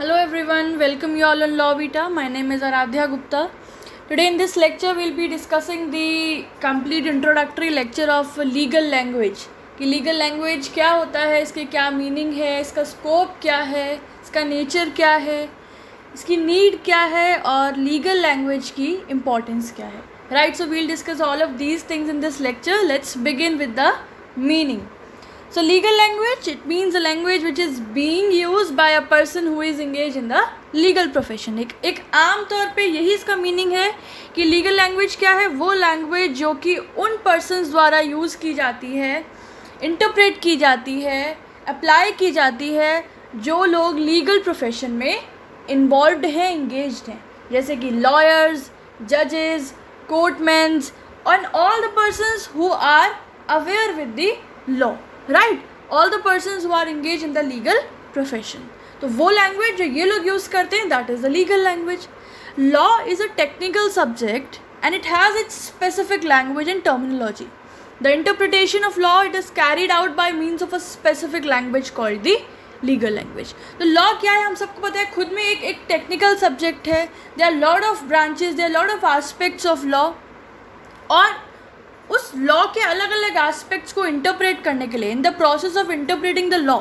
Hello everyone, welcome you all on Law Vita. My name is Aradhya Gupta. Today in this lecture we'll be discussing the complete introductory lecture of legal language. कि legal language क्या होता है इसके क्या meaning है इसका scope क्या है इसका नेचर क्या है इसकी नीड क्या है और लीगल लैंग्वेज की इम्पोर्टेंस क्या है right so we'll discuss all of these things in this lecture let's begin with the meaning So legal language, it means a language which is being used by a person who is engaged in the legal profession. एक एक आम तौर पे यही इसका meaning है कि legal language क्या है? वो लैंग्वेज जो कि उन पर्सनस द्वारा यूज़ की जाती है इंटरप्रेट की जाती है अप्लाई की जाती है जो लोग लीगल प्रोफेशन में इन्वॉल्व हैं इंगेज हैं. जैसे कि लॉयर्स जजेस courtmen and all the persons who are aware with the law right all the person who are engage in the legal profession तो वो लैंग्वेज जो ये लोग यूज़ करते हैं that is the legal language law is a technical subject and it has its specific language and terminology the interpretation of law it is carried out by means of a specific language called the legal language तो law क्या है, हम सबको पता है, खुद में एक एक टेक्निकल सब्जेक्ट है. They are lot of branches they are lot of aspects of law और उस लॉ के अलग अलग एस्पेक्ट्स को इंटरप्रेट करने के लिए in the process of interpreting the law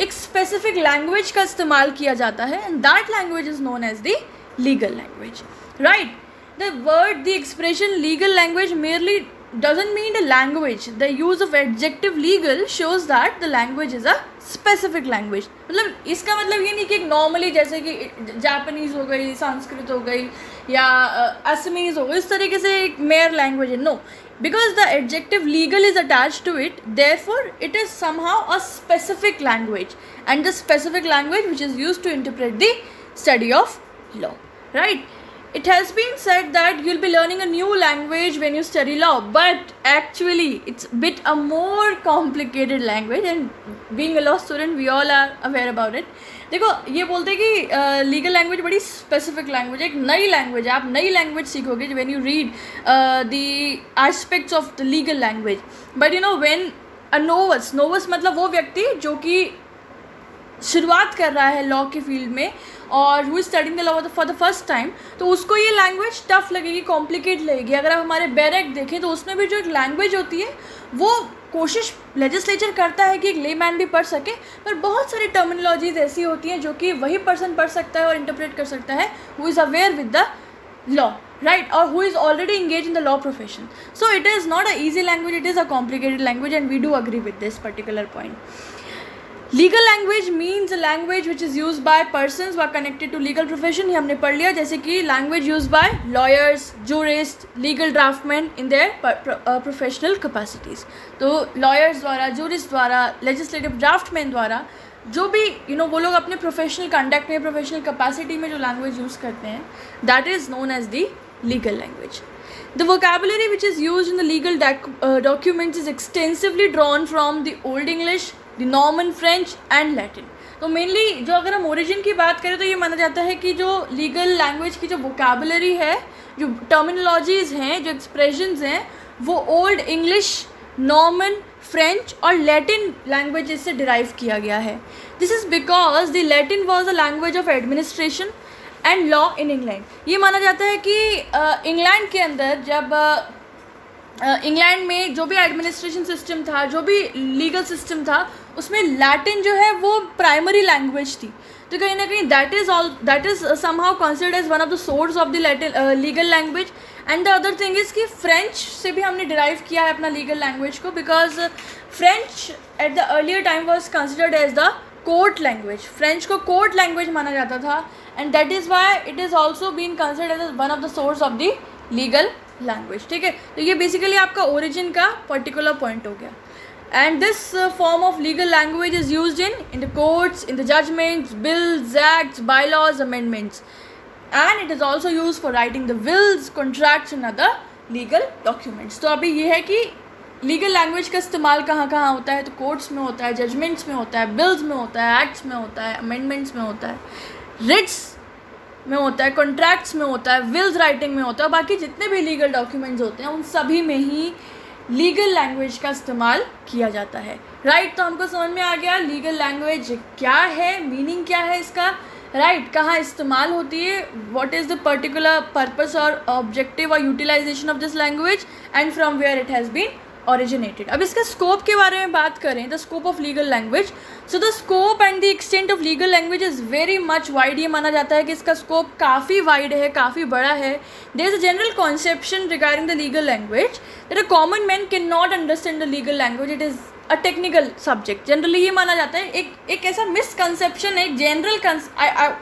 एक स्पेसिफिक लैंग्वेज का इस्तेमाल किया जाता है and that language is known as the legal language right the word the expression legal language merely doesn't mean a language. The use of adjective legal shows that the language is a specific language मतलब इसका मतलब ये नहीं कि एक normally जैसे कि Japanese हो गई संस्कृत हो गई, या असमीज़ हो गई, इस तरीके से एक मेयर लैंग्वेज है। No because the adjective legal is attached to it therefore it is somehow a specific language. And the specific language which is used to interpret the study of law. Right? It has been said that you'll be learning a new language when you study law. But actually it's a bit a more complicated language. And being a law student we all are aware about it. देखो, ये बोलते हैं कि legal language बड़ी specific language एक नई language है। आप नई लैंग्वेज सीखोगे when you read the aspects of the legal language but you know when a novice novice मतलब वो व्यक्ति जो कि शुरुआत कर रहा है लॉ के फ़ील्ड में और who studying the law for the first time तो उसको ये लैंग्वेज टफ लगेगी कॉम्प्लिकेट लगेगी। अगर आप हमारे बैरक देखें तो उसमें भी जो एक लैंग्वेज होती है, वो कोशिश लेजिस्लेचर करता है कि एक ले मैन भी पढ़ सके, पर बहुत सारी टर्मिनोलॉजीज ऐसी होती हैं जो कि वही पर्सन पढ़ सकता है और इंटरप्रेट कर सकता है who is aware with the law right और who is already engage in the law profession so it is not a easy language it is a complicated language and we do agree with this particular point legal language means a language which is use by person who connected to legal profession ये हमने पढ़ लिया जैसे कि language use by lawyers jurist legal draftsman in their professional capacities तो lawyers द्वारा jurist द्वारा legislative draughtsman द्वारा जो भी यू you नो know, वो लोग अपने प्रोफेशनल कंडक्ट में प्रोफेशनल कैपेसिटी में जो लैंग्वेज यूज़ करते हैं that is known as the legal language The vocabulary which is used in the legal doc uh, documents is extensively drawn from the Old English, the Norman French and Latin तो mainly जो अगर हम origin की बात करें तो ये माना जाता है कि जो लीगल लैंग्वेज की जो वोकेबलरी है जो टर्मिनोलॉजीज़ हैं जो एक्सप्रेशंस हैं वो ओल्ड इंग्लिश नॉर्मन फ्रेंच और लैटिन लैंग्वेज से डिराइव किया गया है। This is because the Latin was a language of administration and law in England ये माना जाता है कि इंग्लैंड uh, के अंदर जब इंग्लैंड uh, में जो भी एडमिनिस्ट्रेशन सिस्टम था जो भी लीगल सिस्टम था उसमें लैटिन जो है वो प्राइमरी लैंग्वेज थी। तो कहीं ना कहीं that is all that is somehow considered as one of the source of the legal language and the other thing is कि फ्रेंच से भी हमने डिराइव किया है अपना लीगल लैंग्वेज को because French at the earlier time was considered as the court language French को court language माना जाता था। And that is why it is also been considered as one of the source of the legal language ठीक है? तो ये basically आपका origin का पर्टिकुलर पॉइंट हो गया। And this uh, form of legal language is used in in the courts in the judgments bills acts bylaws amendments and it is also used for writing the wills contracts and other legal documents तो अभी ये है कि legal language का इस्तेमाल कहाँ कहाँ होता है तो कोर्ट्स में होता है जजमेंट्स में होता है बिल्स में होता है एक्ट्स में होता है अमेंडमेंट्स में होता है रिट्स में होता है कॉन्ट्रैक्ट्स में होता है विल्स राइटिंग में होता है बाकी जितने भी लीगल डॉक्यूमेंट्स होते हैं उन सभी में ही लीगल लैंग्वेज का इस्तेमाल किया जाता है। राइट right, तो हमको समझ में आ गया लीगल लैंग्वेज क्या है मीनिंग क्या है इसका। राइट right, कहाँ इस्तेमाल होती है what is the particular purpose और ऑब्जेक्टिव और utilization of this language and from where it has been originated अब इसके स्कोप के बारे में बात करें the scope of legal language so the scope and the extent of legal language is very much wide ये माना जाता है कि इसका स्कोप काफ़ी वाइड है, काफ़ी बड़ा है. There is a general conception regarding the legal language that a common man can not understand the legal language it is a technical subject generally ये माना जाता है, एक एक ऐसा मिसकंसेप्शन है एक general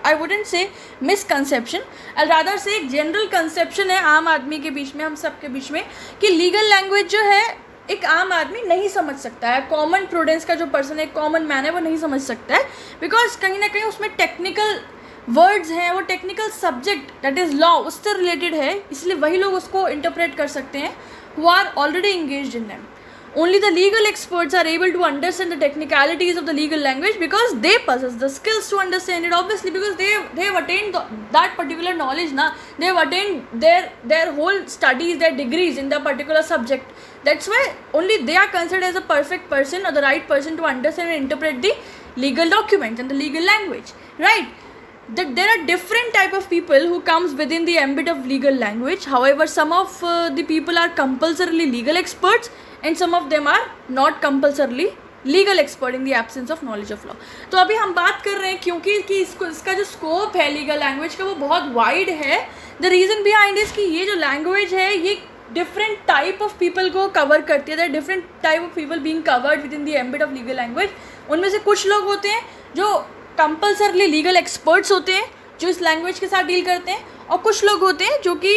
I wouldn't say misconception rather say एक जनरल कंसेप्शन है आम आदमी के बीच में, हम सब के बीच में, कि लीगल लैंग्वेज जो है एक आम आदमी नहीं समझ सकता है। कॉमन प्रूडेंस का जो पर्सन है कॉमन मैन है, वो नहीं समझ सकता है। बिकॉज़ कहीं ना कहीं उसमें टेक्निकल वर्ड्स हैं, वो technical subject that is law उससे रिलेटेड है। इसलिए वही लोग उसको इंटरप्रेट कर सकते हैं who are already engage in them only the legal experts are able to understand the technicalities of the legal language because they possess the skills to understand it obviously because they they've attain that particular knowledge ना they've attain their their whole studies their degrees in the particular subject That's why only they are considered as a perfect person or the right person to understand and interpret the legal documents and the legal language. Right? that there are different type of people who comes within the ambit of legal language however some of uh, the people are compulsorily legal experts and some of them are not compulsorily legal expert in the absence of knowledge of law तो अभी हम बात कर रहे हैं क्योंकि कि इसको इसका जो स्कोप है लीगल लैंग्वेज का वो बहुत वाइड है द रीज़न बिहाइंड इज़ कि ये जो लैंग्वेज है ये डिफरेंट टाइप ऑफ़ पीपल को कवर करती है। Different type of people being covered within the ambit of legal language उनमें से कुछ लोग होते हैं जो कंपल्सरली लीगल एक्सपर्ट्स होते हैं, जो इस लैंग्वेज के साथ डील करते हैं, और कुछ लोग होते हैं जो कि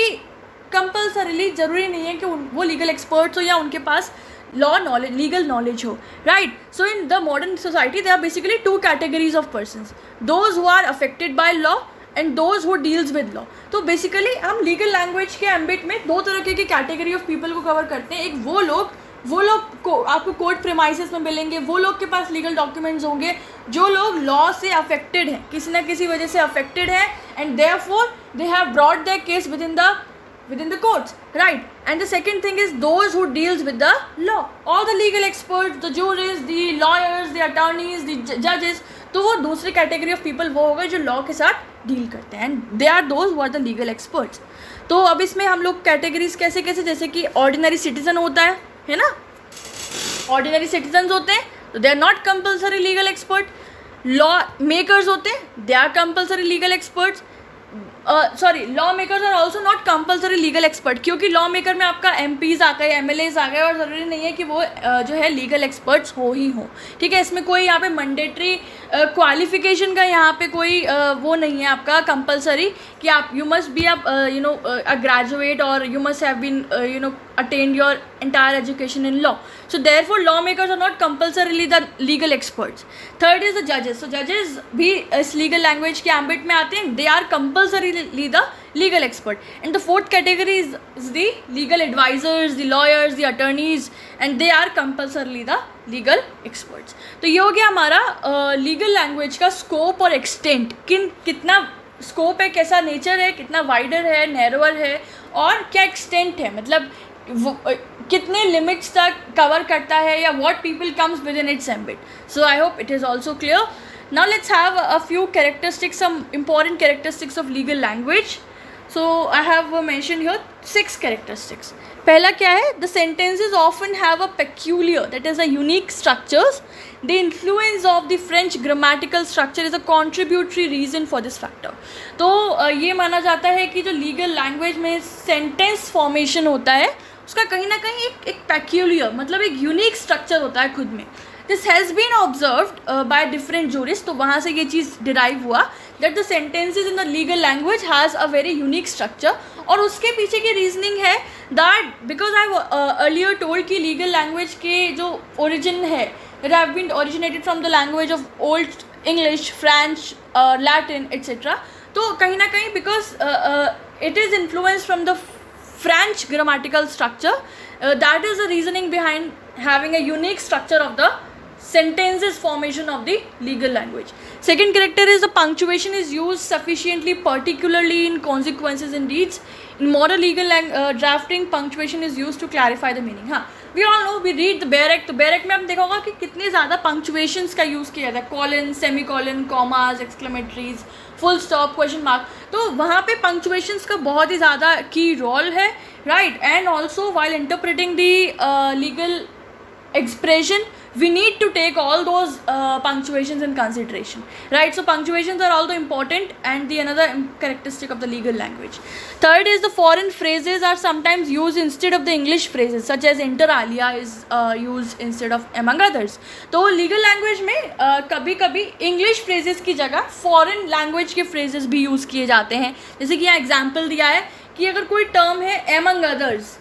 कंपल्सरीली ज़रूरी नहीं है कि वो लीगल एक्सपर्ट्स हो या उनके पास लॉ नॉलेज लीगल नॉलेज हो। Right so in the modern society they are basically two categories of person those who are affected by law and those who deals with law तो basically हम legal language के ambit में दो तरह की category of people को cover करते हैं। एक वो लोग वो लोग को, आपको कोर्ट प्रेमाइसिस में मिलेंगे, वो लोग के पास लीगल डॉक्यूमेंट्स होंगे, जो लोग लॉ से अफेक्टेड हैं, किसी ना किसी वजह से अफेक्टेड हैं and therefore they have brought the case within the within the courts, right? And the second thing is those who deals with the law. All the legal experts, the jurists the lawyers, the attorneys, the judges तो वो दूसरी category of people वो हो गए जो law के साथ deal करते हैं. And they are those are the legal experts तो अब इसमें हम लोग कैटेगरीज कैसे कैसे, जैसे कि ऑर्डिनरी सिटीजन होता है है ना? ऑर्डिनरी सिटीजन होते हैं तो they are not compulsory legal expert law makers होते हैं they are compulsory legal experts sorry law makers are also not compulsory legal expert क्योंकि लॉ मेकर में आपका एम पीज आ गए एम एल एज आ गए और ज़रूरी नहीं है कि वो uh, जो है लीगल एक्सपर्ट्स हो ही हो। ठीक है इसमें कोई यहाँ पे मैंडेटरी क्वालिफिकेशन uh, का यहाँ पे कोई uh, वो नहीं है आपका कंपल्सरी कि आप यू मस्ट बी आप यू नो अ ग्रेजुएट और you must have been you know attend your entire education in law. So therefore lawmakers are not compulsorily the legal experts. Third is the judges. So judges भी इस legal language के ambit में आते हैं. They are compulsorily the legal expert. And the fourth category is, is the legal advisors, the lawyers, the attorneys and they are compulsorily the legal experts तो ये हो गया हमारा लीगल uh, लैंग्वेज का स्कोप और एक्सटेंट किन कितना scope है कैसा नेचर है कितना वाइडर है नैरोअर है और क्या एक्सटेंट है मतलब कितने लिमिट्स तक कवर करता है या what people comes within its ambit so I hope it is also clear now, let's have a few characteristics, some important characteristics of legal language. So, i have mentioned here six characteristics. पहला क्या है? The sentences often have a peculiar that is a unique structures the influence of the French grammatical structure is a contributory reason for this factor तो ये माना जाता है कि जो लीगल लैंग्वेज में सेंटेंस फॉर्मेशन होता है उसका कहीं ना कहीं एक एक पैक्यूलियर मतलब एक यूनिक स्ट्रक्चर होता है खुद में। This has been observe by different jurist तो वहाँ से ये चीज़ डिराइव हुआ that the sentences in the legal language has a very unique structure और उसके पीछे की रीजनिंग है that because I earlier told की लीगल लैंग्वेज के जो ओरिजिन है it have been originated from the language of old English French Latin etcetera तो कहीं ना कहीं because it is influence from the French grammatical structure. Uh, that is the reasoning behind having a unique structure of the sentences formation of the legal language. Second character is the punctuation is used sufficiently particularly in consequences in deeds. In modern legal uh, drafting punctuation is used to clarify the meaning. हाँ we all know we read the bare act तो barrack में आपने देखा होगा कि कितने ज़्यादा punctuations का यूज़ किया जाता है colon semicolon commas exclamatories full stop question mark तो वहाँ पे पंक्चुएशंस का बहुत ही ज़्यादा की रोल है right and also while interpreting the legal expression we need to take all those uh, punctuations in consideration right so punctuations are also important and the another characteristic of the legal language third is the foreign phrases are sometimes used instead of the english phrases such as inter alia is uh, used instead of among others तो legal language में uh, कभी कभी English phrases की जगह foreign language के phrases भी use किए जाते हैं जैसे कि यहाँ एग्ज़ाम्पल दिया है कि अगर कोई टर्म है एमंग अदर्स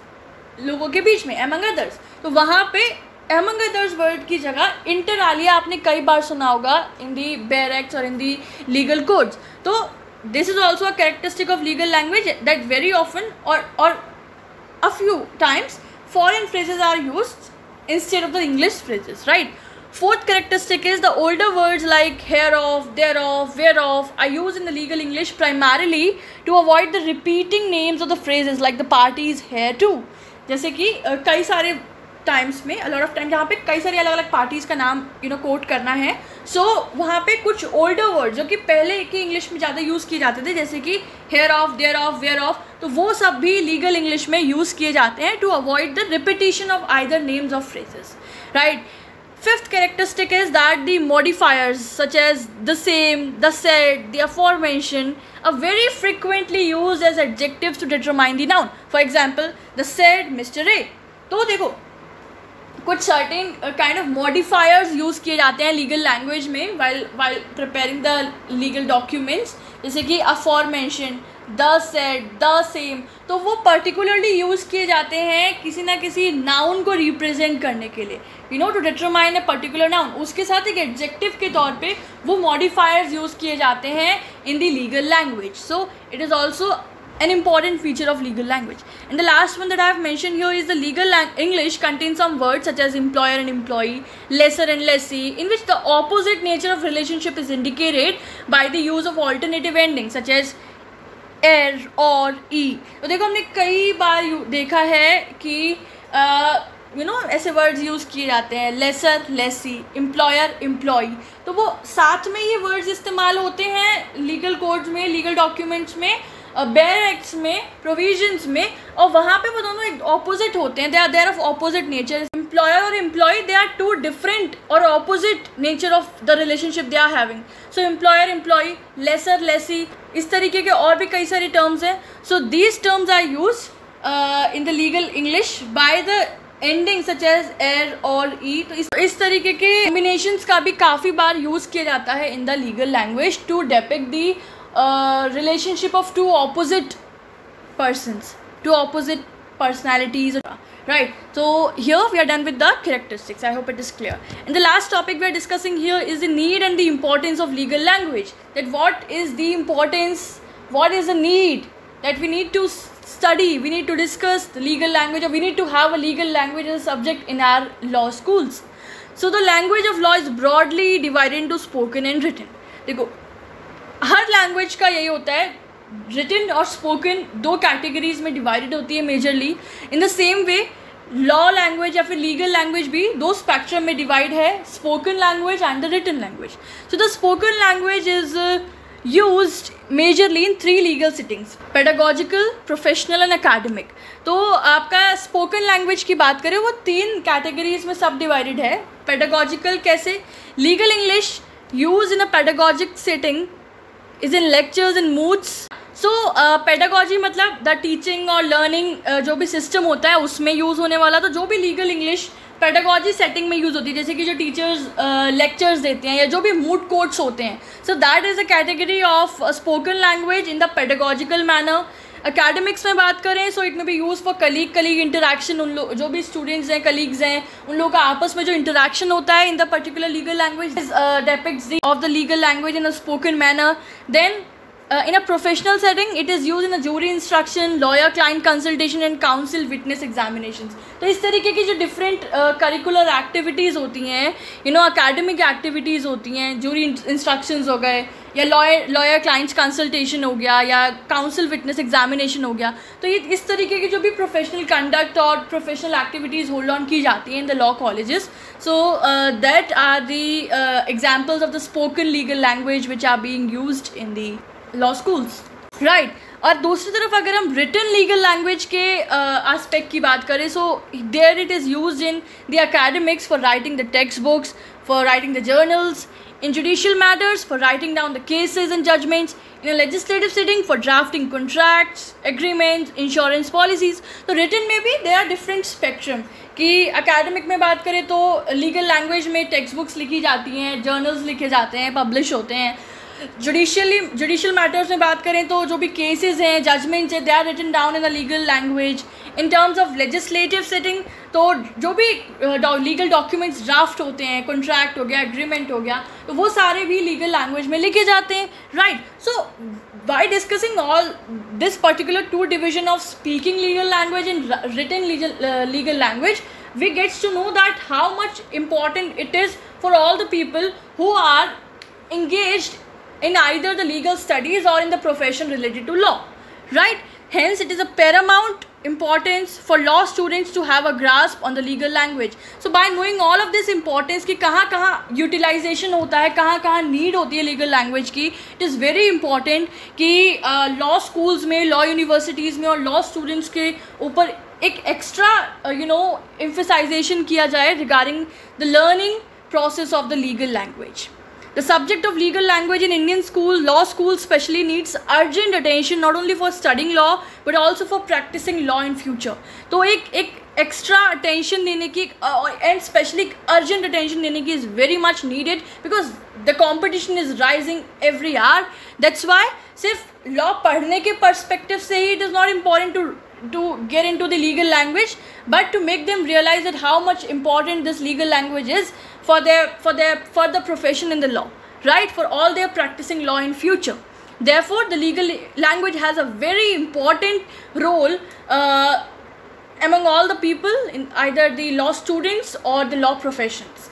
लोगों के बीच में एमंग अदर्स तो वहाँ पे एमंग अदर्स वर्ड की जगह इंटर आलिया आपने कई बार सुना होगा इन the bare act or in the legal codes तो this is also a characteristic of legal language that very often or or a few times foreign phrases are use instead of the English phrases right fourth characteristic is the older words like here of there of where of I use in the legal English primarily to avoid the repeating names of the phrases like the party is here to जैसे कि कई सारे times में allot of time जहाँ पे कई सारी अलग अलग पार्टीज़ का नाम यू नो कोट करना है। सो so, वहाँ पे कुछ ओल्डर वर्ड जो कि पहले की इंग्लिश में ज़्यादा यूज़ किए जाते थे जैसे कि here of there of where of तो वो सब भी लीगल इंग्लिश में यूज़ किए जाते हैं to avoid the repetition of either names of phrases right fifth characteristic is that the modifiers such as the same the said the aforementioned a very frequently use as adjective to determine the noun for example the said mister A तो देखो कुछ certain kind of modifiers use किए जाते हैं legal language में while while preparing the legal documents जैसे कि aforementioned the said the same तो वो पर्टिकुलरली यूज़ किए जाते हैं किसी ना किसी नाउन को रिप्रेजेंट करने के लिए. You know to determine a particular noun उसके साथ एक एडजेक्टिव के तौर पे वो मॉडिफायर्स यूज़ किए जाते हैं in the legal language so it is also an important feature of legal language. And the last one that I have mentioned here is the legal English contains some words such as employer and employee, lesser and lessee, in which the opposite nature of relationship is indicated by the use of alternative endings such as er और ee तो देखो हमने कई बार देखा है कि you know ऐसे वर्ड्स यूज़ किए जाते हैं लेसर लेसी एम्प्लॉयर एम्प्लॉय तो वो साथ में ये वर्ड्स इस्तेमाल होते हैं लीगल कोड्स में लीगल डॉक्यूमेंट्स में बेयर एक्ट्स में प्रोविजंस में, और वहाँ पे वो दोनों एक ऑपोजिट होते हैं. They are there of opposite nature employer और employee they are two different और opposite nature of the relationship they are having so employer employee lessor lessee इस तरीके के और भी कई सारे टर्म्स हैं. So these terms are use in the legal English by the ending such as er और ई तो इस इस तरीके के कॉम्बिनेशन का भी काफ़ी बार यूज़ किया जाता है in the legal language to depict the relationship of two opposite persons two opposite personalities. Right. So here we are done with the characteristics. I hope it is clear. And the last topic we are discussing here is the need and the importance of legal language. That what is the importance what is the need that we need to study we need to discuss the legal language or we need to have a legal language as a subject in our law schools. So the language of law is broadly divided into spoken and written. देखो हर language का यही होता है written और spoken दो categories में divided होती है majorly in the same way law language या फिर लीगल लैंग्वेज भी दो स्पेक्ट्रम में डिवाइड है spoken language and the written language so the spoken language is use majorly in three legal sittings pedagogical professional and academic तो आपका spoken language की बात करें, वो तीन कैटेगरीज में सब डिवाइडेड है. पेडागोजिकल कैसे? Legal English use in a pedagogic setting is in lectures in moots so pedagogy मतलब द टीचिंग और लर्निंग जो भी सिस्टम होता है उसमें यूज़ होने वाला तो जो भी लीगल इंग्लिश पेडागॉजी सेटिंग में यूज़ होती है जैसे कि जो टीचर्स लेक्चर्स uh, देते हैं या जो भी मूड कोड्स होते हैं. So that is a category of spoken language in the pedagogical manner academics में बात करें so it may be use for colleague colleague interaction उन लोग जो भी स्टूडेंट्स हैं कलीग्स हैं, उन लोगों का आपस में जो इंटरेक्शन होता है in the particular legal language depicts of the legal language in a spoken manner then in a professional setting, it is used in a jury instruction, lawyer client consultation, and counsel witness तो इस तरीके की जो different curricular activities होती हैं you know academic activities होती हैं jury instructions हो गए, या लॉयर लॉयर क्लाइंट्स कंसल्टेशन हो गया, या काउंसिल विटनेस एग्जामिनेशन हो गया तो ये इस तरीके की जो भी प्रोफेशनल कंडक्ट और प्रोफेशनल एक्टिविटीज़ होल्ड ऑन की जाती हैं in the law colleges so that are the examples of the spoken legal language which are being used in the law schools right और दूसरी तरफ़ अगर हम रिटर्न लीगल लैंग्वेज के आस्पेक्ट uh, की बात करें so there it is use in the academics for writing the textbooks for writing the journals in judicial matters for writing down the cases and judgements in a legislative sitting for drafting contract agreements insurance policies तो written में भी they are different spectrum कि academic में बात करें तो legal language में text books लिखी जाती हैं जर्नल्स लिखे जाते हैं पब्लिश होते हैं। जुडिशियली जुडिशियल मैटर्स में बात करें तो जो भी केसेस हैं जजमेंट्स हैं they are written down in the legal language in terms of legislative setting तो जो भी लीगल डॉक्यूमेंट्स ड्राफ्ट होते हैं कॉन्ट्रैक्ट हो गया एग्रीमेंट हो गया तो वो सारे भी लीगल लैंग्वेज में लिखे जाते हैं. Right so by discussing all this particular two division of speaking legal language and written legal language we gets to know that how much important it is for all the people who are engaged in either the legal studies or in the profession related to law right hence it is a paramount importance for law students to have a grasp on the legal language so by knowing all of this importance कि कहाँ कहाँ utilization होता है कहाँ कहाँ need होती है legal language की it is very important कि uh, law schools में law universities में और law students के ऊपर एक extra uh, you know emphasization किया जाए regarding the learning process of the legal language The subject of legal language in Indian school, law school especially needs urgent attention not only for studying law but also for practicing law in future. तो एक एक extra attention देने की and specially urgent attention देने की is very much needed because the competition is rising everywhere that's why सिर्फ़ law पढ़ने के परस्पेक्टिव से ही it is not important to to get into the legal language but to make them realize that how much important this legal language is for their for their further profession in the law right? For all their practicing law in future. Therefore the legal language has a very important role uh, among all the people in either the law students or the law professions.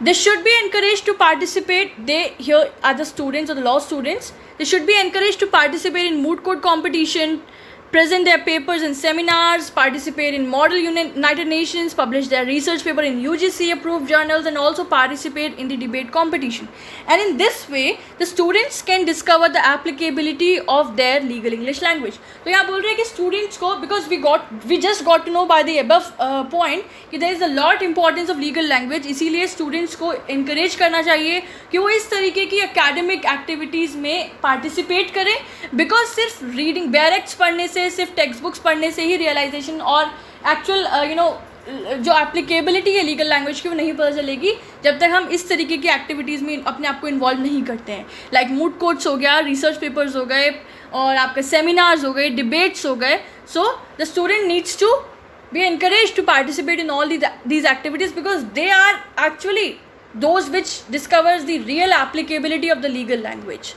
They should be encouraged to participate. They here are the students or the law students. They should be encouraged to participate in moot court competition present their papers in seminars, participate in Model United Nations, publish their research paper in UGC approved journals and also participate in the debate competition. And in this way, the students can discover the applicability of their legal English language. So यहाँ बोल रहे हैं कि students को because we got we just got to know by the above uh, point कि there is a lot importance of legal language इसीलिए students को encourage करना चाहिए कि वो इस तरीके की academic activities में participate करें because सिर्फ reading बैरेक्स पढ़ने से से सिर्फ़ टेक्स्ट बुक्स पढ़ने से ही रियलाइजेशन और एक्चुअल यू नो जो एप्लीकेबिलिटी है लीगल लैंग्वेज की वो नहीं पता चलेगी जब तक हम इस तरीके की एक्टिविटीज़ में अपने आप को इन्वॉल्व नहीं करते हैं। लाइक मूड कोर्ट्स हो गया रिसर्च पेपर्स हो गए, और आपके सेमिनार्स हो गए डिबेट्स हो गए। So the student needs to be encourage to participate in all these activities because they are actually those which discovers the real applicability of the legal language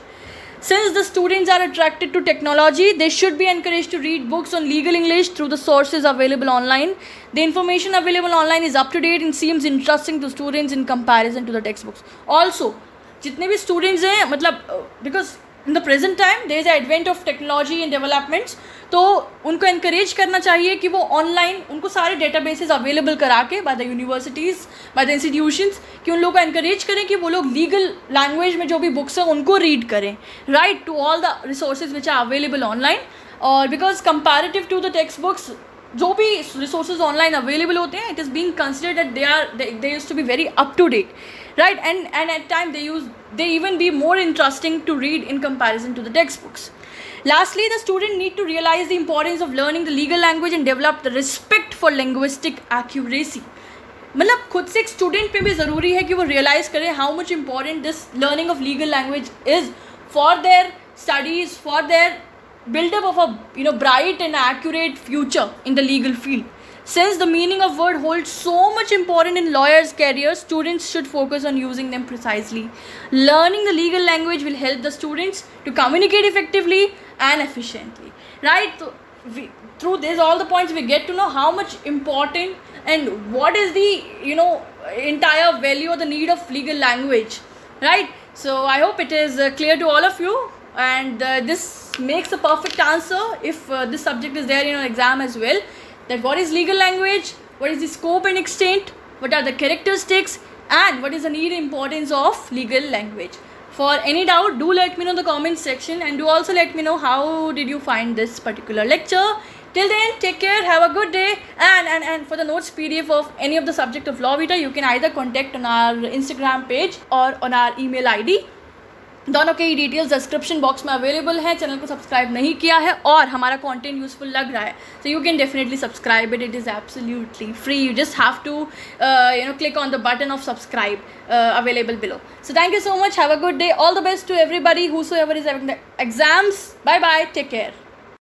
Since the students are attracted to technology, they should be encouraged to read books on legal English through the sources available online. The information available online is up to date and seems interesting to students in comparison to the textbooks. Also, जितने भी students हैं मतलब because in the present time there is advent of technology and developments तो उनको इनक्रेज करना चाहिए कि वो ऑनलाइन उनको सारे डेटा बेसिस अवेलेबल करा के by the universities by the institutions कि उन लोगों को इनक्रेज करें कि वो लोग लीगल लैंग्वेज में जो भी बुक्स हैं, उनको रीड करें। Right to all the resources which are available online और because comparative to the textbooks जो भी रिसोर्सेज ऑनलाइन अवेलेबल होते हैं it is being considered that they are they use to be very up to date right and and at time they use they even be more interesting to read in comparison to the textbooks lastly the student need to realize the importance of learning the legal language and develop the respect for linguistic accuracy मतलब खुद से एक student पे भी ज़रूरी है कि वो रियलाइज़ करें how much important this learning of legal language is for their studies for their build up of a you know bright and accurate future in the legal field since the meaning of word holds so much importance in lawyers' careers, students should focus on using them precisely. Learning the legal language will help the students to communicate effectively and efficiently. Right? So we, through this, all the points we get to know how much important and what is the you know entire value or the need of legal language. Right? so i hope it is uh, clear to all of you and uh, this makes a perfect answer if uh, this subject is there in your exam as well that what is legal language what is the scope and extent what are the characteristics and what is the need importance of legal language. For any doubt do let me know in the comment section and do also let me know how did you find this particular lecture. Till then take care have a good day and and and for the notes pdf of any of the subject of law vita you can either contact on our instagram page or on our email id दोनों के ही details description box में available है। Channel को subscribe नहीं किया है और हमारा कंटेंट यूजफुल लग रहा है। So you can definitely subscribe it it is absolutely free you just have to you know click on the button of subscribe available below so thank you so much have a good day all the best to everybody whosoever is exams bye bye take care